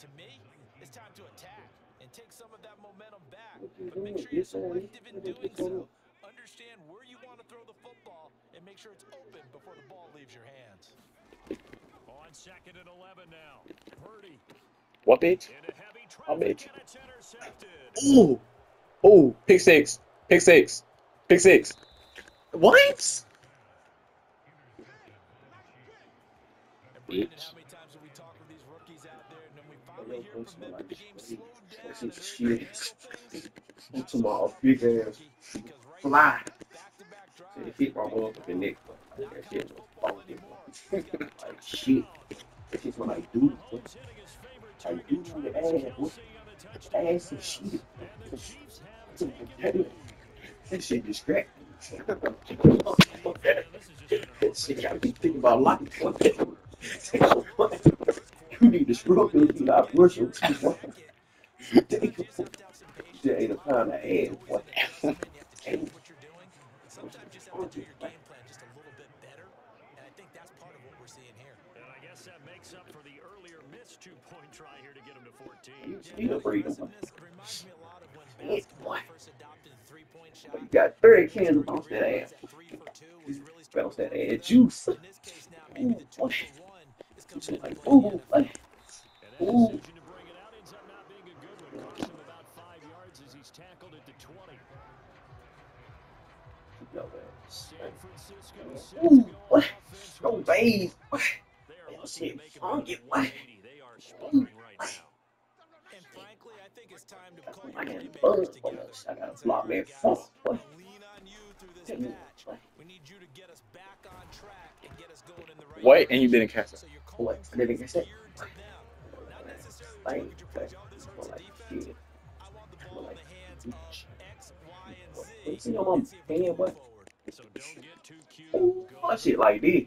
To me, it's time to attack and take some of that momentum back. But make sure you're selective in doing so. Understand where you want to throw the football and make sure it's open before the ball leaves your hands. On second and 11 now. Purdy What bitch? in a Oh, bitch. and it's intercepted. Ooh. Ooh. Pick six. Pick six. Pick six. What? And Bitch. Some they're able to shit. I'm talking about big ass fly. It hit my motherfucking neck. Like, that shit was funky. like shit. That shit's what I do. What Mahomes hitting his favorite I do to the ass. What Kelce on the touchdown. ass and shit. And the Chiefs have the ball. That shit this is That shit got me thinking about life. you need to scrub those you not brush them. Damn. Shit ain't a pound of ass. What? change what you're doing. Sometimes you just have to do your game plan just a little bit better, and I think that's part of what we're seeing here. And I guess that makes up for the earlier missed two-point try here to get him to 14. You reminds me a lot of when basketball first adopted the three-point shot. You got 30 cans of bounce that ass. That three for two was really Bounce that ass juice. In this case now, maybe the two Ooh, ooh, Ooh. decision to bring it out ends up not being a good one. Cost him about five yards as he's tackled at the 20. yo, San man. Francisco set Ooh, to go on what? No with- What? To shit funky, what? 180. They are sputtering right now. And frankly, I think it's time to call I got playmakers buzz. together. I got a block man. right, guys, Fuck. we're What? gonna lean on you through this Damn, patch. what? We need you to get us back on track and get us going in the right What? And you didn't catch it. You're What? calling I didn't plays catch it. to Like, a like, defense. shit. I want the ball in get too cute. Ooh, Go that shit like this.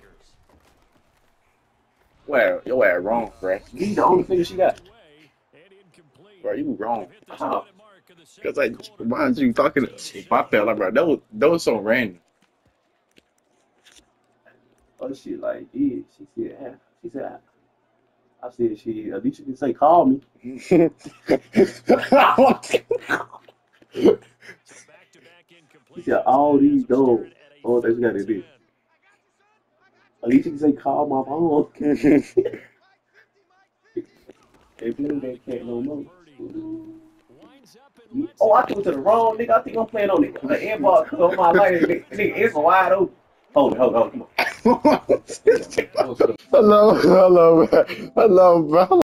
Where? Your ass wrong, bruh. These the only fingers she got. Bro, you wrong. How? 20 mark of the Cause like, why is you talking? I felt like, bro, that was that was so random. Oh shit like this. She said, yeah. She said, I said, she, at least you can say, call me. He said, all these dogs. Oh, that's got to bitch. At least you can say, call my phone. They play that cat no more. Oh, I took it to the wrong nigga. I think I'm playing on the, the inbox on my life, nigga, it's wide open. Hold it, hold it, hold it. Come on. hello, hello, hello, bro.